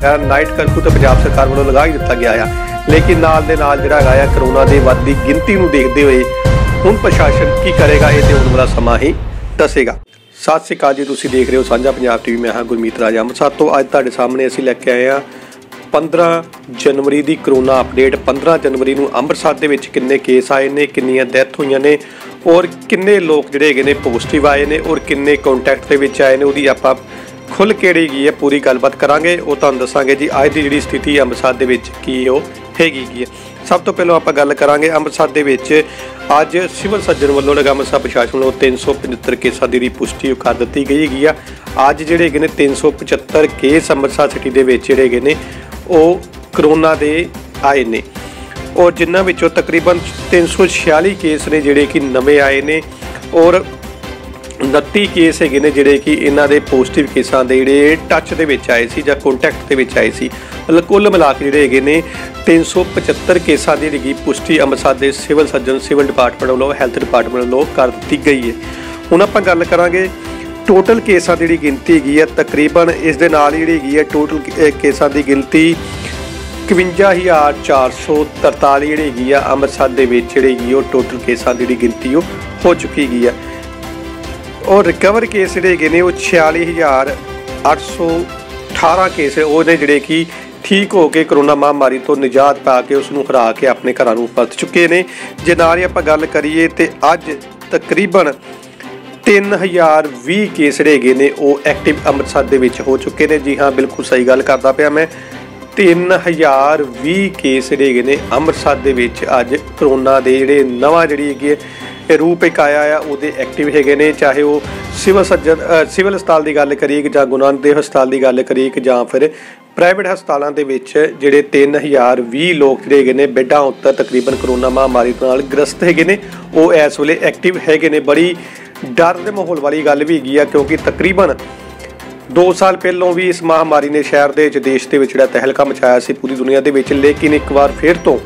Night curfew ਤਾਂ ਪੰਜਾਬ ਸਰਕਾਰ ਵੱਲੋਂ ਲਗਾ ਹੀ ਦਿੱਤਾ ਗਿਆ ਆ। ਲੇਕਿਨ ਨਾਲ ਦੇ ਨਾਲ ਜਿਹੜਾ ਹੈਗਾ ਆ, ਕਰੋਨਾ ਦੇ ਵੱਧਦੀ ਗਿਣਤੀ ਨੂੰ ਦੇਖਦੇ ਹੋਏ ਹੁਣ ਪ੍ਰਸ਼ਾਸਨ ਕੀ ਕਰੇਗਾ, ਇਹ ਤੇ ਆਉਣ ਵਾਲਾ ਸਮਾਂ ਹੀ ਦੱਸੇਗਾ। ਸਤਿ ਸ਼੍ਰੀ ਅਕਾਲ ਜੀ, ਤੁਸੀਂ ਦੇਖ ਰਹੇ ਹੋ ਸਾਂਝਾ ਪੰਜਾਬ ਟੀਵੀ, ਮੈਂ ਹਾਂ ਗੁਰਮੀਤ ਰਾਜਾ ਅੰਮ੍ਰਿਤਸਰ ਤੋਂ ਅੱਜ ਤੁਹਾਡੇ ਸਾਹਮਣੇ ਅਸੀਂ ਲੈ ਕੇ ਆਏ ਹਾਂ 15 ਜਨਵਰੀ ਦੀ ਕਰੋਨਾ ਅਪਡੇਟ। 15 ਜਨਵਰੀ ਨੂੰ ਅੰਮ੍ਰਿਤਸਰ ਦੇ ਵਿੱਚ ਕਿੰਨੇ ਕੇਸ ਆਏ ਨੇ, ਕਿੰਨੀਆਂ ਡੈਥ ਹੋਈਆਂ ਨੇ ਔਰ ਕਿੰਨੇ ਲੋਕ ਜਿਹੜੇ ਹੈਗੇ ਨੇ ਪੋਜ਼ਿਟਿਵ ਆਏ ਨੇ ਔਰ ਕਿੰਨੇ ਕੰਟੈਕਟ ਦੇ ਵਿੱਚ ਆਏ ਨੇ, ਉਹਦੀ ਆਪਾਂ ਖੁੱਲ ਕਿਹੜੀ ਗਈ ਹੈ? ਪੂਰੀ ਗੱਲਬਾਤ ਕਰਾਂਗੇ। ਉਹ ਤੁਹਾਨੂੰ ਦੱਸਾਂਗੇ ਜੀ, ਅੱਜ ਦੀ ਜਿਹੜੀ ਸਥਿਤੀ ਅੰਮ੍ਰਿਤਸਰ ਦੇ ਵਿੱਚ ਕੀ ਉਹ ਹੈਗੀ ਕੀ ਹੈ। ਸਭ ਤੋਂ ਪਹਿਲਾਂ ਆਪਾਂ ਗੱਲ ਕਰਾਂਗੇ ਅੰਮ੍ਰਿਤਸਰ ਦੇ ਵਿੱਚ ਅੱਜ ਸਿਵਲ ਸਰਜਨ ਵੱਲੋਂ ਲਗਾ ਅੰਮ੍ਰਿਤਸਰ ਪ੍ਰਸ਼ਾਸਨ ਵੱਲੋਂ 375 ਕੇਸਾਂ ਦੀ ਪੁਸ਼ਟੀ ਕਰ ਦਿੱਤੀ ਗਈ ਹੈਗੀ ਆ। ਅੱਜ ਜਿਹੜੇ ਹੈਗੇ ਨੇ 375 ਕੇਸ ਅੰਮ੍ਰਿਤਸਰ ਸਿਟੀ ਦੇ ਵਿੱਚ ਜਿਹੜੇ ਹੈਗੇ ਨੇ, ਉਹ ਕਰੋਨਾ ਦੇ ਆਏ ਨੇ। ਔਰ ਜਿਨ੍ਹਾਂ ਵਿੱਚੋਂ ਤਕਰੀਬਨ 346 ਕੇਸ ਨੇ ਜਿਹੜੇ ਕਿ ਨਵੇਂ ਆਏ ਨੇ। ਔਰ 29 ਕੇਸ ਹੈਗੇ ਨੇ ਜਿਹੜੇ ਕਿ ਇਹਨਾਂ ਦੇ ਪੋਜ਼ਿਟਿਵ ਕੇਸਾਂ ਦੇ ਜਿਹੜੇ ਟੱਚ ਦੇ ਵਿੱਚ ਆਏ ਸੀ ਜਾਂ ਕੰਟੈਕਟ ਦੇ ਵਿੱਚ ਆਏ ਸੀ। ਮਤਲਬ ਕੁੱਲ ਮਿਲਾ ਕੇ ਜਿਹੜੇ ਹੈਗੇ ਨੇ 375 ਕੇਸਾਂ ਦੀ ਜਿਹੜੀ ਪੁਸ਼ਟੀ ਅੰਮ੍ਰਿਤਸਰ ਦੇ ਸਿਵਲ ਸਰਜਨ ਸਿਵਲ ਡਿਪਾਰਟਮੈਂਟ ਵੱਲੋਂ ਹੈਲਥ ਡਿਪਾਰਟਮੈਂਟ ਵੱਲੋਂ ਕਰ ਦਿੱਤੀ ਗਈ ਹੈ। ਹੁਣ ਆਪਾਂ ਗੱਲ ਕਰਾਂਗੇ ਟੋਟਲ ਕੇਸਾਂ ਦੀ ਜਿਹੜੀ ਗਿਣਤੀ ਹੈਗੀ ਹੈ, ਤਕਰੀਬਨ ਇਸ ਦੇ ਨਾਲ ਜਿਹੜੀ ਹੈਗੀ ਹੈ ਟੋਟਲ ਕੇਸਾਂ ਦੀ ਗਿਣਤੀ 51443 ਜਿਹੜੀ ਹੈਗੀ ਆ ਅੰਮ੍ਰਿਤਸਰ ਦੇ ਵਿੱਚ ਜਿਹੜੀ ਹੈਗੀ ਉਹ ਟੋਟਲ ਕੇਸਾਂ ਦੀ ਜਿਹੜੀ ਗਿਣਤੀ ਉਹ ਹੋ ਚੁੱਕੀ ਹੈਗੀ ਆ ਉਹ ਰਿਕਵਰ ਕੇਸ ਜਿਹੜੇ ਹੈਗੇ ਨੇ, ਉਹ 46818 ਕੇਸ ਉਹ ਨੇ ਜਿਹੜੇ ਕਿ ਠੀਕ ਹੋ ਕੇ ਕਰੋਨਾ ਮਹਾਮਾਰੀ ਤੋਂ ਨਿਜਾਤ ਪਾ ਕੇ ਉਸ ਨੂੰ ਹਰਾ ਕੇ ਆਪਣੇ ਘਰਾਂ ਨੂੰ ਪਰਤ ਚੁੱਕੇ ਨੇ। ਜੇ ਨਾਲ ਹੀ ਆਪਾਂ ਗੱਲ ਕਰੀਏ ਤੇ ਅੱਜ ਤਕਰੀਬਨ 3020 ਕੇਸ ਜਿਹੜੇ ਹੈਗੇ ਨੇ, ਉਹ ਐਕਟਿਵ ਅੰਮ੍ਰਿਤਸਰ ਦੇ ਵਿੱਚ ਹੋ ਚੁੱਕੇ ਨੇ। ਜੀ ਹਾਂ, ਬਿਲਕੁਲ ਸਹੀ ਗੱਲ ਕਰਦਾ ਪਿਆ ਮੈਂ। 3020 ਕੇਸ ਜਿਹੜੇ ਹੈਗੇ ਨੇ ਅੰਮ੍ਰਿਤਸਰ ਦੇ ਵਿੱਚ ਅੱਜ ਕਰੋਨਾ ਦੇ ਜਿਹੜੇ ਨਵਾਂ ਜਿਹੜੀ ਹੈਗੀ ਹੈ ਇਹ ਰੂਪ ਇੱਕ ਆਇਆ ਆ, ਉਹਦੇ ਐਕਟਿਵ ਹੈਗੇ ਨੇ, ਚਾਹੇ ਉਹ ਸਿਵਲ ਸਰਜਨ ਸਿਵਲ ਹਸਪਤਾਲ ਦੀ ਗੱਲ ਕਰੀਏ ਜਾਂ ਗੁਰੂ ਨਾਨਕ ਦੇਵ ਹਸਪਤਾਲ ਦੀ ਗੱਲ ਕਰੀਏ ਜਾਂ ਫਿਰ ਪ੍ਰਾਈਵੇਟ ਹਸਪਤਾਲਾਂ ਦੇ ਵਿੱਚ ਜਿਹੜੇ 3020 ਲੋਕ ਜਿਹੜੇ ਹੈਗੇ ਨੇ, ਬੈੱਡਾਂ ਉੱਤੇ ਤਕਰੀਬਨ ਕਰੋਨਾ ਮਹਾਮਾਰੀ ਨਾਲ ਗ੍ਰਸਤ ਹੈਗੇ ਨੇ, ਉਹ ਇਸ ਵੇਲੇ ਐਕਟਿਵ ਹੈਗੇ ਨੇ। ਬੜੀ ਡਰ ਦੇ ਮਾਹੌਲ ਵਾਲੀ ਗੱਲ ਵੀ ਹੈਗੀ ਆ, ਕਿਉਂਕਿ ਤਕਰੀਬਨ 2 ਸਾਲ ਪਹਿਲਾਂ ਵੀ ਇਸ ਮਹਾਮਾਰੀ ਨੇ ਸ਼ਹਿਰ ਦੇ ਵਿੱਚ, ਦੇਸ਼ ਦੇ ਵਿੱਚ ਜਿਹੜਾ ਤਹਿਲਕਾ ਮਚਾਇਆ ਸੀ ਪੂਰੀ ਦੁਨੀਆ ਦੇ ਵਿੱਚ, ਲੇਕਿਨ ਇੱਕ ਵਾਰ ਫਿਰ ਤੋਂ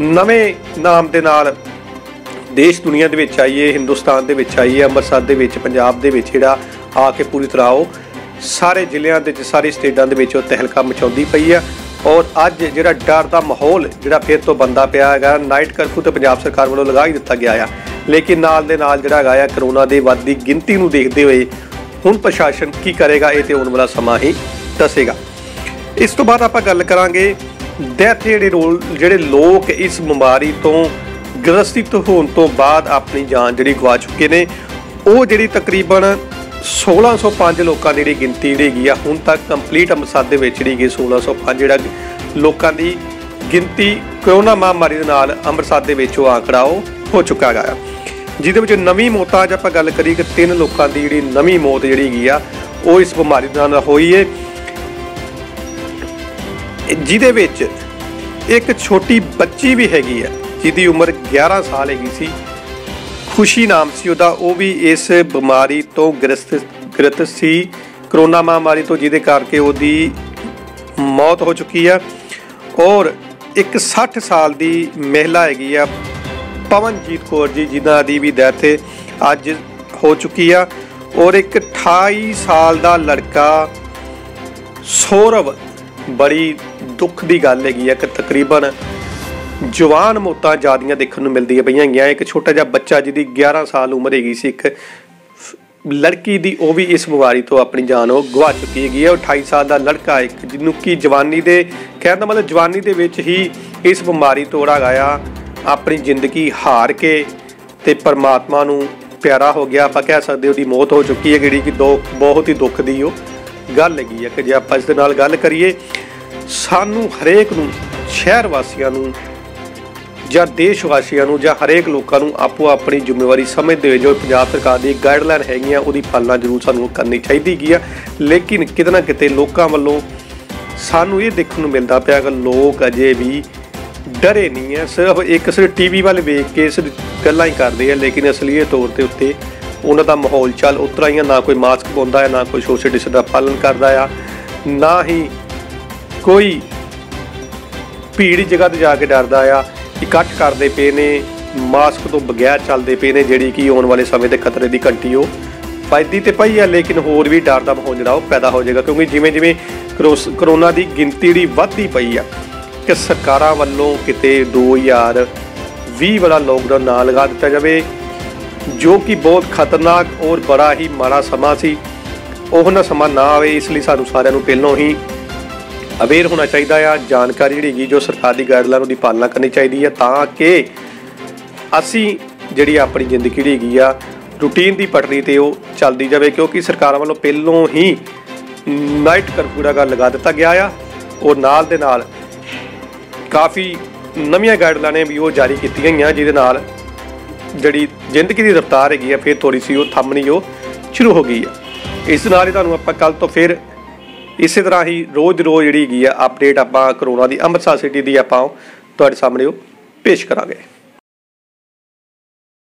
ਨਵੇਂ ਨਾਮ ਦੇ ਨਾਲ ਦੇਸ਼ ਦੁਨੀਆ ਦੇ ਵਿੱਚ ਆਈਏ ਹਿੰਦੁਸਤਾਨ ਦੇ ਵਿੱਚ ਆਈਏ ਅੰਮ੍ਰਿਤਸਰ ਦੇ ਵਿੱਚ, ਪੰਜਾਬ ਦੇ ਵਿੱਚ ਜਿਹੜਾ ਆ ਕੇ ਪੂਰੀ ਤਰ੍ਹਾਂ ਉਹ ਸਾਰੇ ਜ਼ਿਲ੍ਹਿਆਂ ਦੇ ਵਿੱਚ, ਸਾਰੀ ਸਟੇਟਾਂ ਦੇ ਵਿੱਚ ਉਹ ਤਹਿਲਕਾ ਮਚਾਉਂਦੀ ਪਈ ਆ। ਔਰ ਅੱਜ ਜਿਹੜਾ ਡਰ ਦਾ ਮਾਹੌਲ ਜਿਹੜਾ ਫਿਰ ਤੋਂ ਬੰਦਾ ਪਿਆ ਹੈਗਾ, ਨਾਈਟ ਕਰਫਿਊ ਤੇ ਪੰਜਾਬ ਸਰਕਾਰ ਵੱਲੋਂ ਲਗਾ ਹੀ ਦਿੱਤਾ ਗਿਆ ਆ। ਲੇਕਿਨ ਨਾਲ ਦੇ ਨਾਲ ਜਿਹੜਾ ਹੈਗਾ ਆ, ਕਰੋਨਾ ਦੇ ਵੱਧਦੀ ਗਿਣਤੀ ਨੂੰ ਦੇਖਦੇ ਹੋਏ ਹੁਣ ਪ੍ਰਸ਼ਾਸਨ ਕੀ ਕਰੇਗਾ, ਇਹ ਤੇ ਆਉਣ ਵਾਲਾ ਸਮਾਂ ਹੀ ਦੱਸੇਗਾ। ਇਸ ਤੋਂ ਬਾਅਦ ਆਪਾਂ ਗੱਲ ਕਰਾਂਗੇ ਡੈਥ ਜਿਹੜੇ ਰੋਲ, ਜਿਹੜੇ ਲੋਕ ਇਸ ਬਿਮਾਰੀ ਤੋਂ ਗ੍ਰਸਤਿਤ ਹੋਣ ਤੋਂ ਬਾਅਦ ਆਪਣੀ ਜਾਨ ਜਿਹੜੀ ਗਵਾ ਚੁੱਕੇ ਨੇ, ਉਹ ਜਿਹੜੀ ਤਕਰੀਬਨ 1605 ਲੋਕਾਂ ਦੀ ਜਿਹੜੀ ਗਿਣਤੀ ਜਿਹੜੀ ਹੈਗੀ ਆ, ਹੁਣ ਤੱਕ ਕੰਪਲੀਟ ਅੰਮ੍ਰਿਤਸਰ ਦੇ ਵਿੱਚ ਜਿਹੜੀ ਹੈਗੀ 1605 ਜਿਹੜਾ ਲੋਕਾਂ ਦੀ ਗਿਣਤੀ ਕਰੋਨਾ ਮਹਾਮਾਰੀ ਦੇ ਨਾਲ ਅੰਮ੍ਰਿਤਸਰ ਦੇ ਵਿੱਚ ਉਹ ਆંકੜਾ ਉਹ ਹੋ ਚੁੱਕਾ ਹੈਗਾ ਆ। ਜਿਹਦੇ ਵਿੱਚ ਨਵੀਂ ਮੌਤਾਂ, ਅੱਜ ਆਪਾਂ ਗੱਲ ਕਰੀਏ ਕਿ ਤਿੰਨ ਲੋਕਾਂ ਦੀ ਜਿਹੜੀ ਨਵੀਂ ਮੌਤ ਜਿਹੜੀ ਹੈਗੀ ਆ, ਉਹ ਇਸ ਬਿਮਾਰੀ ਦੇ ਨਾਲ ਹੋਈ ਹੈ ਜਿਹਦੇ ਵਿੱਚ ਇੱਕ ਛੋਟੀ ਬੱਚੀ ਵੀ ਹੈਗੀ ਆ। ਜਿਹਦੀ ਉਮਰ 11 ਸਾਲ ਹੈਗੀ ਸੀ। ਖੁਸ਼ੀ ਨਾਮ ਸੀ ਉਹਦਾ। ਉਹ ਵੀ ਇਸ ਬਿਮਾਰੀ ਤੋਂ ਗ੍ਰਸਤ ਗ੍ਰਸਤ ਸੀ। ਕਰੋਨਾ ਮਹਾਮਾਰੀ ਤੋਂ ਜਿਹਦੇ ਕਰਕੇ ਉਹਦੀ ਮੌਤ ਹੋ ਚੁੱਕੀ ਆ। ਔਰ ਇੱਕ 60 ਸਾਲ ਦੀ ਮਹਿਲਾ ਹੈਗੀ ਆ, ਪਵਨਜੀਤ ਕੌਰ ਜੀ, ਜਿਨ੍ਹਾਂ ਦੀ ਵੀ ਡੈਥ ਅੱਜ ਹੋ ਚੁੱਕੀ ਆ। ਔਰ ਇੱਕ 28 ਸਾਲ ਦਾ ਲੜਕਾ ਸੌਰਵ, ਬੜੀ ਦੁੱਖ ਦੀ ਗੱਲ ਹੈਗੀ ਆ ਕਿ ਤਕਰੀਬਨ ਜਵਾਨ ਮੌਤਾਂ ਜਿਆਦੀਆਂ ਦੇਖਣ ਨੂੰ ਮਿਲਦੀਆਂ ਪਈਆਂ ਹੈਗੀਆਂ। ਇੱਕ ਛੋਟਾ ਜਿਹਾ ਬੱਚਾ ਜਿਹਦੀ 11 ਸਾਲ ਉਮਰ ਹੈਗੀ ਸੀ, ਇੱਕ ਲੜਕੀ ਦੀ, ਉਹ ਵੀ ਇਸ ਬਿਮਾਰੀ ਤੋਂ ਆਪਣੀ ਜਾਨ ਉਹ ਗਵਾ ਚੁੱਕੀ ਹੈਗੀ ਹੈ। ਉਹ 28 ਸਾਲ ਦਾ ਲੜਕਾ ਇੱਕ ਜਿਹਨੂੰ ਕੀ ਜਵਾਨੀ ਦੇ, ਕਹਿਣ ਦਾ ਮਤਲਬ ਜਵਾਨੀ ਦੇ ਵਿੱਚ ਹੀ ਇਸ ਬਿਮਾਰੀ ਤੋਂ ਜਿਹੜਾ ਗਿਆ, ਆਪਣੀ ਜ਼ਿੰਦਗੀ ਹਾਰ ਕੇ ਤੇ ਪਰਮਾਤਮਾ ਨੂੰ ਪਿਆਰਾ ਹੋ ਗਿਆ। ਆਪਾਂ ਕਹਿ ਸਕਦੇ ਉਹਦੀ ਮੌਤ ਹੋ ਚੁੱਕੀ ਹੈ, ਜਿਹੜੀ ਕਿ ਦੋ, ਬਹੁਤ ਹੀ ਦੁੱਖ ਦੀ ਉਹ ਗੱਲ ਹੈਗੀ ਹੈ। ਕਿ ਜੇ ਆਪਾਂ ਇਸ ਦੇ ਨਾਲ ਗੱਲ ਕਰੀਏ, ਸਾਨੂੰ ਹਰੇਕ ਨੂੰ, ਸ਼ਹਿਰ ਵਾਸੀਆਂ ਨੂੰ ਜਾਂ ਦੇਸ਼ ਵਾਸੀਆਂ ਨੂੰ ਜਾਂ ਹਰੇਕ ਲੋਕਾਂ ਨੂੰ ਆਪੋ ਆਪਣੀ ਜ਼ਿੰਮੇਵਾਰੀ ਸਮਝਦੇ ਹੋਏ ਜੋ ਪੰਜਾਬ ਸਰਕਾਰ ਦੀ ਗਾਈਡਲਾਈਨ ਹੈਗੀਆਂ, ਉਹਦੀ ਪਾਲਣਾ ਜ਼ਰੂਰ ਸਾਨੂੰ ਕਰਨੀ ਚਾਹੀਦੀ ਗਈ ਆ। ਲੇਕਿਨ ਕਿਤੇ ਨਾ ਕਿਤੇ ਲੋਕਾਂ ਵੱਲੋਂ ਸਾਨੂੰ ਇਹ ਦੇਖਣ ਨੂੰ ਮਿਲਦਾ ਪਿਆ ਕਿ ਲੋਕ ਅਜੇ ਵੀ ਡਰੇ ਨਹੀਂ ਹੈ ਸਿਰਫ ਇੱਕ ਸਿਰ ਟੀਵੀ ਵੱਲ ਵੇਖ ਕੇ ਇਸ ਗੱਲਾਂ ਹੀ ਕਰਦੇ ਆ, ਲੇਕਿਨ ਅਸਲੀਅਤ ਤੌਰ ਤੇ ਉੱਤੇ ਉਹਨਾਂ ਦਾ ਮਾਹੌਲ ਚੱਲ ਉਤਰਾ ਹੀ ਨਾ ਕੋਈ ਮਾਸਕ ਪਾਉਂਦਾ ਹੈ, ਨਾ ਕੋਈ ਸੋਸ਼ਲ ਡਿਸਟੈਂਸ ਦਾ ਪਾਲਣ ਕਰਦਾ ਆ, ਨਾ ਹੀ ਕੋਈ ਭੀੜ ਜਗ੍ਹਾ ਤੇ ਜਾ ਕੇ ਡਰਦਾ ਆ। ਇਕੱਠ ਕਰਦੇ ਪਏ ਨੇ ਮਾਸਕ ਤੋਂ ਬਗੈਰ ਚੱਲਦੇ ਪਏ ਨੇ, ਜਿਹੜੀ ਕਿ ਆਉਣ ਵਾਲੇ ਸਮੇਂ ਤੇ ਖਤਰੇ ਦੀ ਘੰਟੀ ਉਹ ਵੱਧਦੀ ਤੇ ਪਈ ਆ ਲੇਕਿਨ ਹੋਰ ਵੀ ਡਰ ਦਾ ਮਾਹੌਲ ਜਿਹੜਾ ਉਹ ਪੈਦਾ ਹੋ ਜਾਏਗਾ, ਕਿਉਂਕਿ ਜਿਵੇਂ ਜਿਵੇਂ ਕਰੋਸ- ਕਰੋਨਾ ਦੀ ਗਿਣਤੀ ਜਿਹੜੀ ਵੱਧਦੀ ਪਈ ਆ, ਕਿ ਸਰਕਾਰਾਂ ਵੱਲੋਂ ਕਿਤੇ 2020 ਵਾਲਾ ਲੋਕਡਾਊਨ ਨਾ ਲਗਾ ਦਿੱਤਾ ਜਾਵੇ, ਜੋ ਕਿ ਬਹੁਤ ਖਤਰਨਾਕ ਔਰ ਬੜਾ ਹੀ ਮਾੜਾ ਸਮਾਂ ਸੀ ਉਹ ਨਾ ਸਮਾਂ ਨਾ ਆਵੇ, ਇਸ ਲਈ ਸਾਨੂੰ ਸਾਰਿਆਂ ਨੂੰ ਪਹਿਲਾਂ ਹੀ ਅਵੇਅਰ ਹੋਣਾ ਚਾਹੀਦਾ ਆ, ਜਾਣਕਾਰੀ ਜਿਹੜੀ ਹੈਗੀ ਜੋ ਸਰਕਾਰ ਦੀ ਗਾਈਡਲਾਈਨ ਉਹਦੀ ਪਾਲਣਾ ਕਰਨੀ ਚਾਹੀਦੀ ਹੈ ਤਾਂ ਕਿ ਅਸੀਂ ਜਿਹੜੀ ਆਪਣੀ ਜ਼ਿੰਦਗੀ ਜਿਹੜੀ ਹੈਗੀ ਆ ਰੂਟੀਨ ਦੀ ਪਟਰੀ ਤੇ ਉਹ ਚੱਲਦੀ ਜਾਵੇ, ਕਿਉਂਕਿ ਸਰਕਾਰਾਂ ਵੱਲੋਂ ਪਹਿਲੋਂ ਹੀ ਨਾਈਟ ਕਰਫਿਊ ਦਾ ਲਗਾ ਦਿੱਤਾ ਗਿਆ ਆ। ਔਰ ਨਾਲ ਦੇ ਨਾਲ ਕਾਫੀ ਨਵੀਆਂ ਗਾਈਡਲਾਈਨਾਂ ਵੀ ਉਹ ਜਾਰੀ ਕੀਤੀਆਂ ਗਈਆਂ, ਜਿਹਦੇ ਨਾਲ ਜਿਹੜੀ ਜ਼ਿੰਦਗੀ ਦੀ ਰਫ਼ਤਾਰ ਹੈਗੀ ਆ, ਫਿਰ ਥੋੜੀ ਸੀ ਉਹ ਥੰਮਣੀ ਉਹ ਸ਼ੁਰੂ ਹੋ ਗਈ ਆ। ਇਸ ਨਾਲ ਹੀ ਤੁਹਾਨੂੰ ਆਪਾਂ ਕੱਲ ਤੋਂ ਫਿਰ ਇਸੇ ਤਰ੍ਹਾਂ ਹੀ ਰੋਜ਼-ਰੋਜ਼ ਜਿਹੜੀ ਹੈਗੀ ਆ ਅਪਡੇਟ ਆਪਾਂ ਕਰੋਨਾ ਦੀ ਅੰਮ੍ਰਿਤਸਰ ਸਿਟੀ ਦੀ ਆਪਾਂ ਤੁਹਾਡੇ ਸਾਹਮਣੇ ਉਹ ਪੇਸ਼ ਕਰਾਂਗੇ।